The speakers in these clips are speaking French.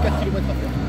回切り込んでますよ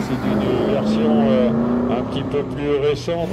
C'est une version euh, un petit peu plus récente.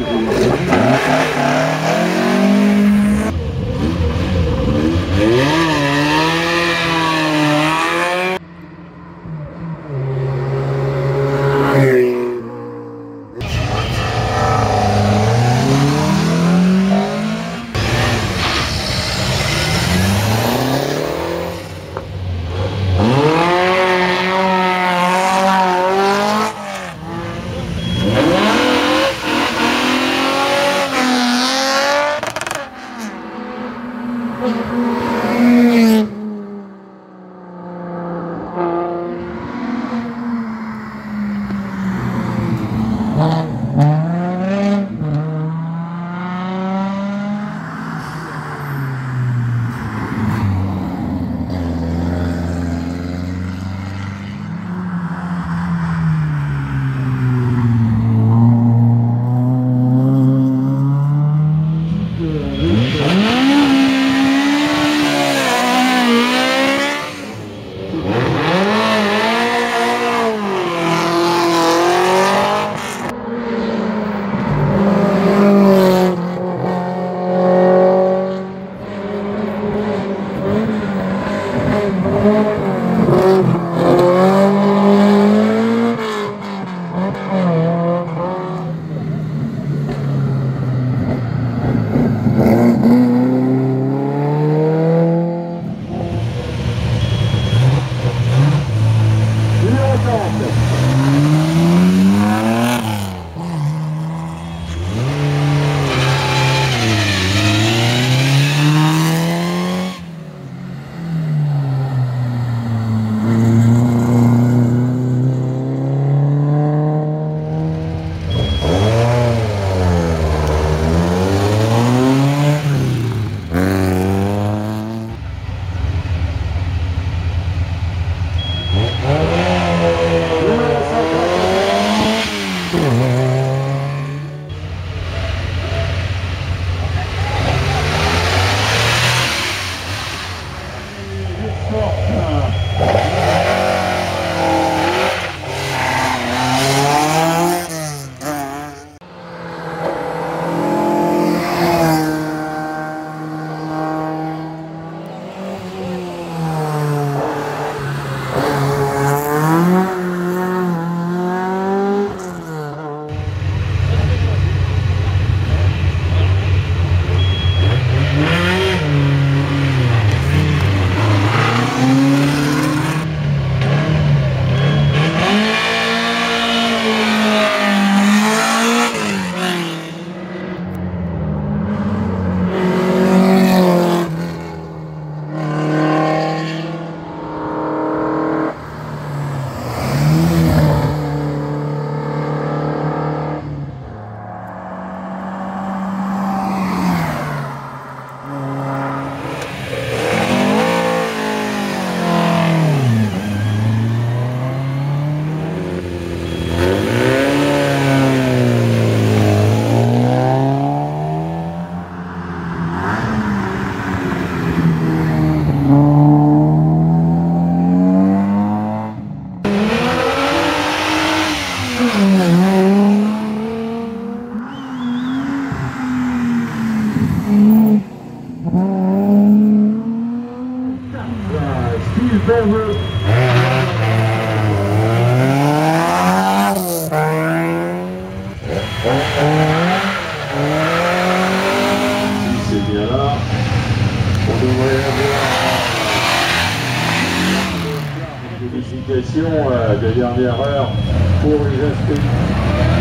Mm-hmm. Si c'est bien là, on devrait avoir une modification euh, de dernière heure pour les aspects.